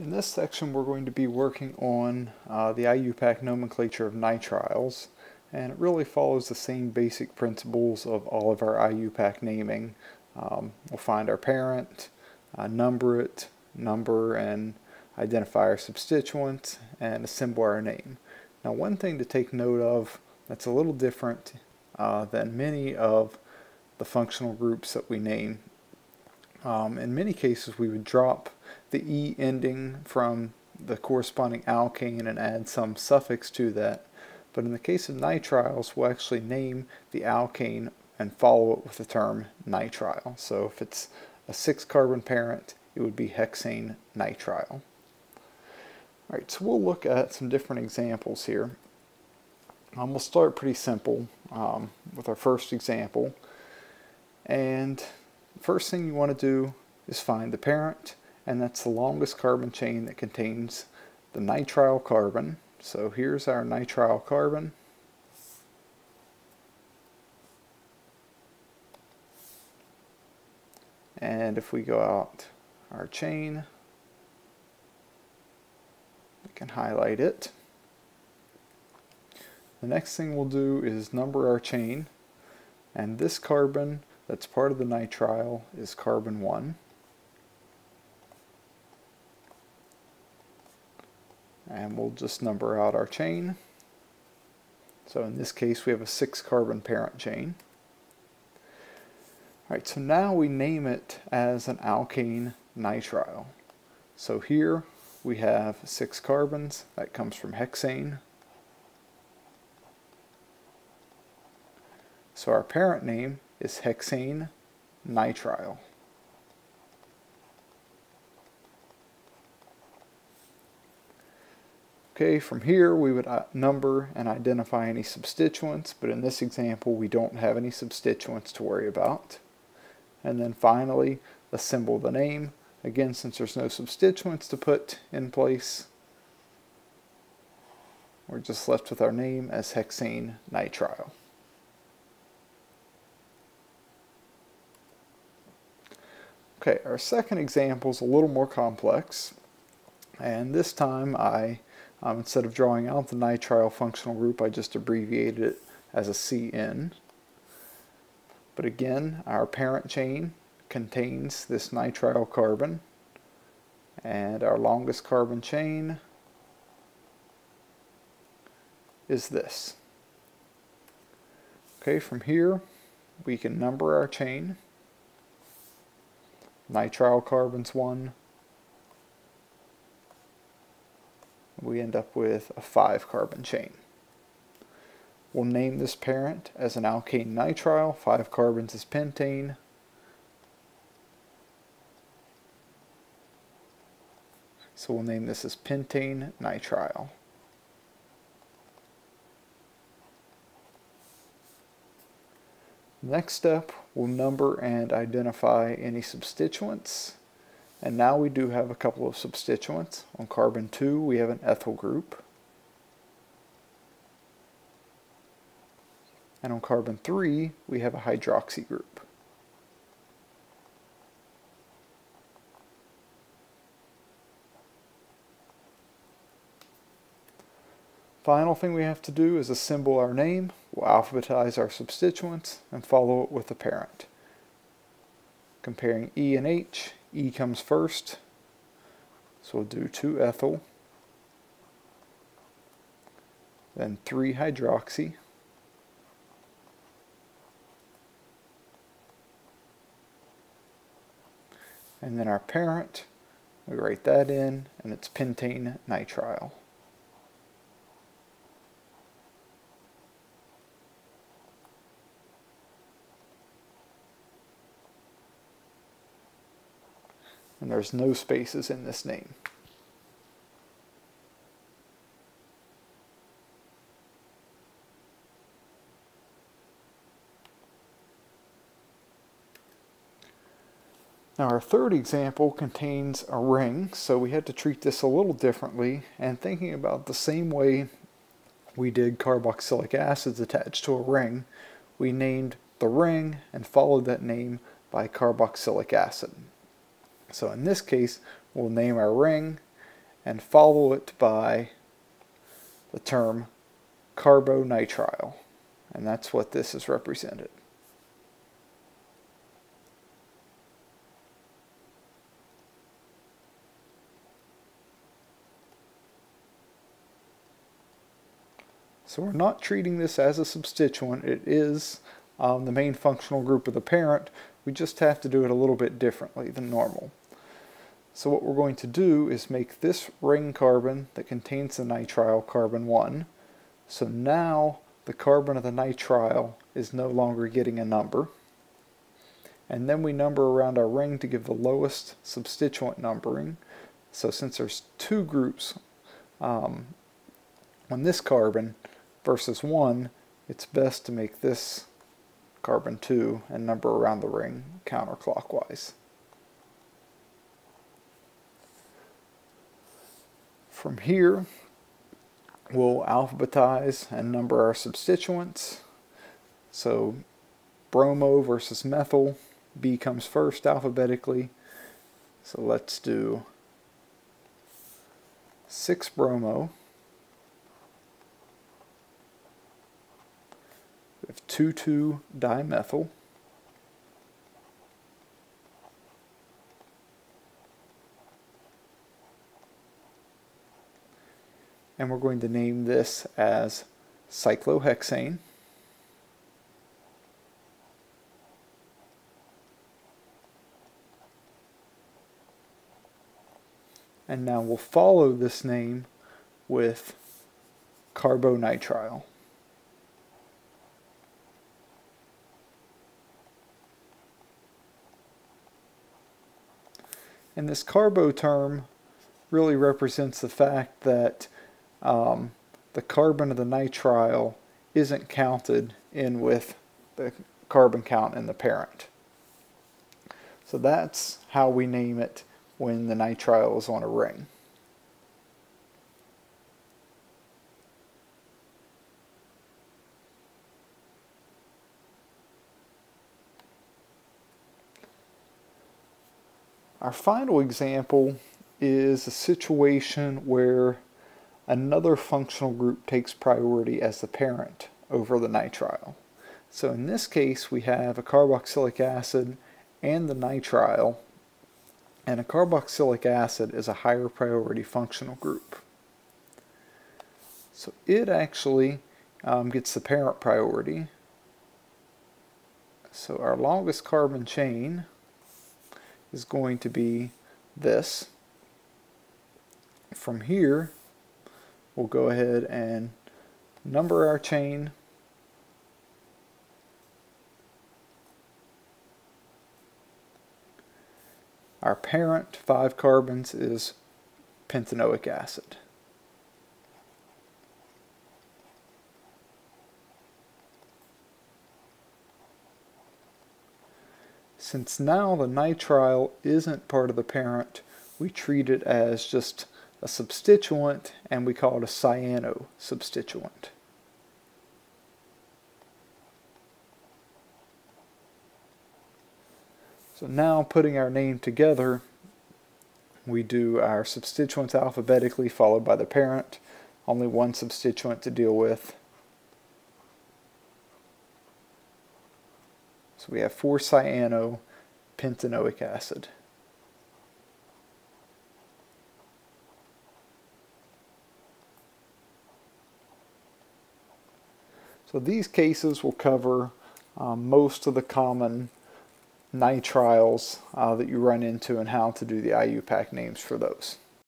In this section we're going to be working on uh, the IUPAC nomenclature of nitriles and it really follows the same basic principles of all of our IUPAC naming. Um, we'll find our parent, uh, number it, number and identify our substituents, and assemble our name. Now one thing to take note of that's a little different uh, than many of the functional groups that we name. Um, in many cases we would drop the E ending from the corresponding alkane and add some suffix to that. But in the case of nitriles, we'll actually name the alkane and follow it with the term nitrile. So if it's a six carbon parent, it would be hexane nitrile. Alright, so we'll look at some different examples here. Um, we'll start pretty simple um, with our first example. And first thing you want to do is find the parent and that's the longest carbon chain that contains the nitrile carbon. So here's our nitrile carbon. And if we go out our chain, we can highlight it. The next thing we'll do is number our chain. And this carbon that's part of the nitrile is carbon 1. And we'll just number out our chain. So in this case we have a six carbon parent chain. Alright, so now we name it as an alkane nitrile. So here we have six carbons, that comes from hexane. So our parent name is hexane nitrile. Okay, from here we would uh, number and identify any substituents, but in this example we don't have any substituents to worry about. And then finally, assemble the name. Again, since there's no substituents to put in place, we're just left with our name as hexane nitrile. Okay, our second example is a little more complex, and this time I um, instead of drawing out the nitrile functional group, I just abbreviated it as a CN. But again, our parent chain contains this nitrile carbon, and our longest carbon chain is this. Okay, from here, we can number our chain. Nitrile carbons 1, we end up with a five carbon chain. We'll name this parent as an alkane nitrile, five carbons is pentane. So we'll name this as pentane nitrile. Next step, we'll number and identify any substituents. And now we do have a couple of substituents. On carbon 2 we have an ethyl group. And on carbon 3 we have a hydroxy group. Final thing we have to do is assemble our name. We'll alphabetize our substituents and follow it with the parent. Comparing E and H, E comes first. So we'll do 2 ethyl, then 3 hydroxy, and then our parent, we write that in, and it's pentane nitrile. And there's no spaces in this name. Now our third example contains a ring, so we had to treat this a little differently and thinking about the same way we did carboxylic acids attached to a ring, we named the ring and followed that name by carboxylic acid. So in this case, we'll name our ring and follow it by the term carbonitrile. And that's what this is represented. So we're not treating this as a substituent. It is um, the main functional group of the parent. We just have to do it a little bit differently than normal. So what we're going to do is make this ring carbon that contains the nitrile carbon 1. So now the carbon of the nitrile is no longer getting a number. And then we number around our ring to give the lowest substituent numbering. So since there's two groups um, on this carbon, versus 1, it's best to make this carbon 2 and number around the ring counterclockwise. From here, we'll alphabetize and number our substituents. So bromo versus methyl, B comes first alphabetically. So let's do 6 bromo. We have 2,2-dimethyl. And we're going to name this as cyclohexane. And now we'll follow this name with carbonitrile. And this carbo term really represents the fact that um, the carbon of the nitrile isn't counted in with the carbon count in the parent. So that's how we name it when the nitrile is on a ring. Our final example is a situation where another functional group takes priority as the parent over the nitrile. So in this case we have a carboxylic acid and the nitrile and a carboxylic acid is a higher priority functional group. So it actually um, gets the parent priority. So our longest carbon chain is going to be this. From here, we'll go ahead and number our chain. Our parent, five carbons, is pentanoic acid. Since now the nitrile isn't part of the parent, we treat it as just a substituent and we call it a cyano substituent. So now putting our name together, we do our substituents alphabetically followed by the parent. Only one substituent to deal with. So we have 4-cyano pentanoic acid. So these cases will cover um, most of the common nitriles uh, that you run into and how to do the IUPAC names for those.